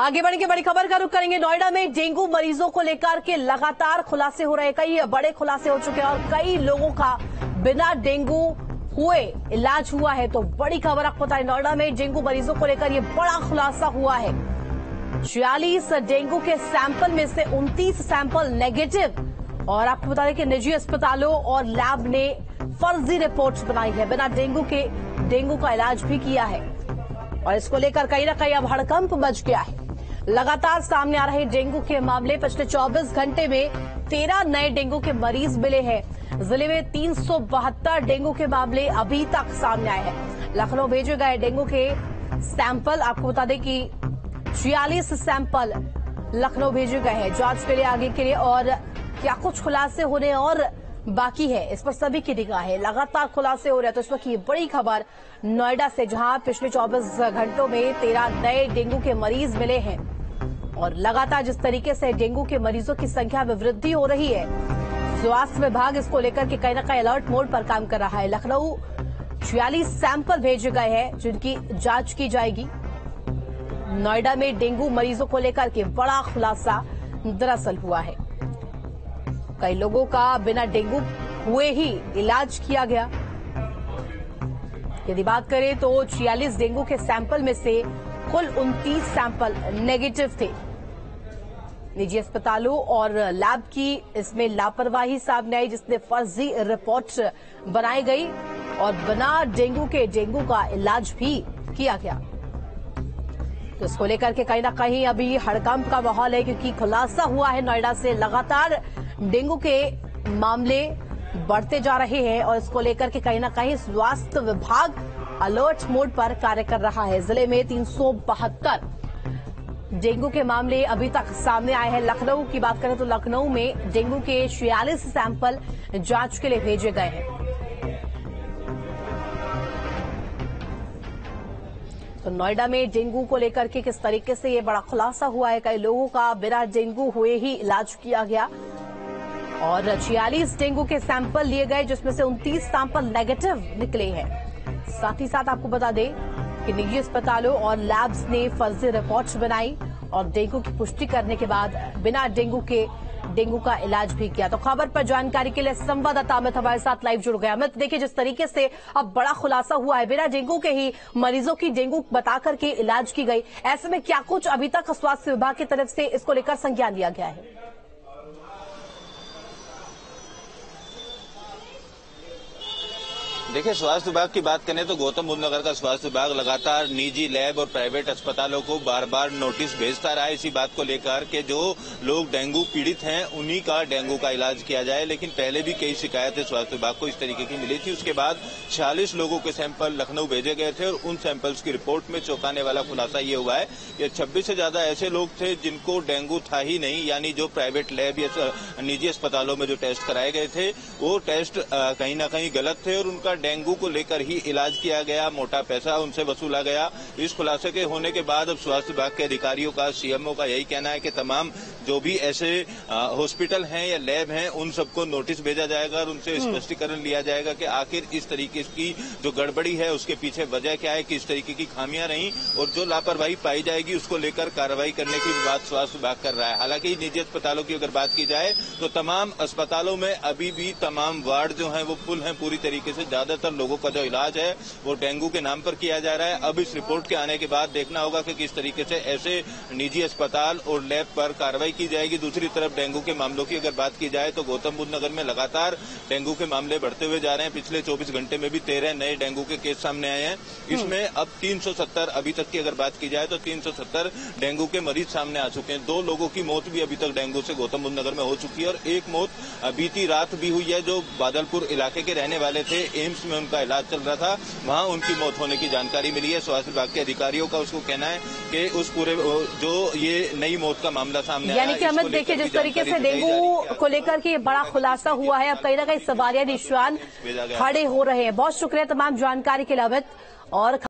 आगे बढ़ेंगे बड़ी खबर का रुख करेंगे नोएडा में डेंगू मरीजों को लेकर के लगातार खुलासे हो रहे कई बड़े खुलासे हो चुके हैं और कई लोगों का बिना डेंगू हुए इलाज हुआ है। तो बड़ी खबर आपको बताएँ नोएडा में डेंगू मरीजों को लेकर यह बड़ा खुलासा हुआ है। छियालीस डेंगू के सैंपल में से 29 सैंपल नेगेटिव। और आपको बता दें कि निजी अस्पतालों और लैब ने फर्जी रिपोर्ट्स बनाई है। बिना डेंगू के, डेंगू का इलाज भी किया है। और इसको लेकर कहीं ना कहीं अब हड़कंप मच गया है। लगातार सामने आ रहे डेंगू के मामले, पिछले 24 घंटे में 13 नए डेंगू के मरीज़ मिले हैं। ज़िले में तीन सौ बहत्तर डेंगू के मामले अभी तक सामने आए हैं। लखनऊ भेजे गए डेंगू के सैंपल, आपको बता दें कि छियालीस सैंपल लखनऊ भेजे गए हैं। जाँच के लिए आगे के लिए और क्या कुछ खुलासे होने और बाकी है। इस पर सभी की निगाह है लगातार खुलासे हो रहे हैं। तो इस वक्त ये बड़ी खबर, नोएडा से जहाँ पिछले 24 घंटों में तेरह नए डेंगू के मरीज़ मिले हैं और लगातार जिस तरीके से डेंगू के मरीजों की संख्या में वृद्धि हो रही है, स्वास्थ्य विभाग इसको लेकर के कहीं ना कहीं अलर्ट मोड पर काम कर रहा है। लखनऊ छियालीस सैंपल भेजे गए हैं, जिनकी जाँच की जाएगी। नोएडा में डेंगू मरीजों को लेकर के बड़ा खुलासा दरअसल हुआ है। कई लोगों का बिना डेंगू हुए ही इलाज किया गया। यदि बात करें तो 46 डेंगू के सैंपल में से कुल 29 सैंपल नेगेटिव थे। निजी अस्पतालों और लैब की इसमें लापरवाही सामने आई, जिसने फर्जी रिपोर्ट बनाई गई और बिना डेंगू के डेंगू का इलाज भी किया गया। तो इसको लेकर के कहीं ना कहीं अभी हड़कंप का माहौल है, क्योंकि खुलासा हुआ है। नोएडा से लगातार डेंगू के मामले बढ़ते जा रहे हैं और इसको लेकर के कहीं ना कहीं स्वास्थ्य विभाग अलर्ट मोड पर कार्य कर रहा है। ज़िले में तीन सौ बहत्तर डेंगू के मामले अभी तक सामने आए हैं। लखनऊ की बात करें तो लखनऊ में डेंगू के छियालीस सैंपल जाँच के लिए भेजे गए हैं। तो नोएडा में डेंगू को लेकर के किस तरीके से ये बड़ा खुलासा हुआ है? कई लोगों का बिना डेंगू हुए ही इलाज किया गया। और छियालीस डेंगू के सैंपल लिए गए, जिसमें से उनतीस सैंपल नेगेटिव निकले हैं। साथ ही साथ आपको बता दें कि निजी अस्पतालों और लैब्स ने फर्जी रिपोर्ट बनाई और डेंगू की पुष्टि करने के बाद बिना डेंगू के, डेंगू का इलाज भी किया। तो खबर पर जानकारी के लिए संवाददाता अमित हमारे साथ लाइव जुड़ गया अमित, देखिए, जिस तरीके से अब बड़ा खुलासा हुआ है, बिना डेंगू के ही मरीजों की डेंगू बताकर के इलाज की गई। ऐसे में क्या कुछ अभी तक स्वास्थ्य विभाग की तरफ़ से इसको लेकर संज्ञान लिया गया है? देखिए, स्वास्थ्य विभाग की बात करें तो गौतम बुद्ध नगर का स्वास्थ्य विभाग लगातार निजी लैब और प्राइवेट अस्पतालों को बार बार नोटिस भेजता रहा है। इसी बात को लेकर के जो लोग डेंगू पीड़ित हैं, उन्हीं का डेंगू का इलाज किया जाए। लेकिन पहले भी कई शिकायतें स्वास्थ्य विभाग को इस तरीके की मिली थी। उसके बाद छियालीस लोगों के सैंपल लखनऊ भेजे गए थे और उन सैंपल्स की रिपोर्ट में चौंकाने वाला खुलासा ये हुआ है कि छब्बीस से ज़्यादा ऐसे लोग थे जिनको डेंगू था ही नहीं, यानी जो प्राइवेट लैब या निजी अस्पतालों में जो टेस्ट कराए गए थे, वो टेस्ट कहीं ना कहीं गलत थे और उनका डेंगू को लेकर ही इलाज किया गया, मोटा पैसा उनसे वसूला गया। इस खुलासे के होने के बाद अब स्वास्थ्य विभाग के अधिकारियों का, सीएमओ का यही कहना है कि तमाम जो भी ऐसे हॉस्पिटल हैं या लैब हैं उन सबको नोटिस भेजा जाएगा और उनसे हम्म। स्पष्टीकरण लिया जाएगा कि आखिर इस तरीके की जो गड़बड़ी है उसके पीछे वजह क्या है किस तरीके की खामियाँ रही और जो लापरवाही पाई जाएगी उसको लेकर कार्रवाई करने की बात स्वास्थ्य विभाग कर रहा है। हालाँकि निजी अस्पतालों की अगर बात की जाए तो तमाम अस्पतालों में अभी भी तमाम वार्ड जो है वो फुल है पूरी तरीके से। ज़्यादातर लोगों का जो इलाज है वो डेंगू के नाम पर किया जा रहा है। अब इस रिपोर्ट के आने के बाद देखना होगा कि किस तरीके से ऐसे निजी अस्पताल और लैब पर कार्रवाई की जाएगी, दूसरी तरफ़ डेंगू के मामलों की अगर बात की जाए तो गौतम बुद्ध नगर में लगातार डेंगू के मामले बढ़ते हुए जा रहे हैं। पिछले चौबीस घंटे में भी तेरह नए डेंगू के केस सामने आए हैं। इसमें अब तीन सौ सत्तर अभी तक की अगर बात की जाए तो तीन सौ सत्तर डेंगू के मरीज़ सामने आ चुके हैं। दो लोगों की मौत भी अभी तक डेंगू से गौतम बुद्ध नगर में हो चुकी है और एक मौत बीती रात भी हुई है जो बादलपुर इलाके के रहने वाले थे। एम्स में उनका इलाज चल रहा था। वहाँ उनकी मौत होने की जानकारी मिली है। स्वास्थ्य विभाग के अधिकारियों का उसको कहना है कि उस पूरे जो ये नई मौत का मामला सामने यानी कि अमित देखिए जिस तरीके से डेंगू को लेकर के बड़ा खुलासा हुआ है। अब कहीं ना कहीं सवालिया निशान खड़े हो रहे हैं। बहुत शुक्रिया तमाम जानकारी के लिए अमित और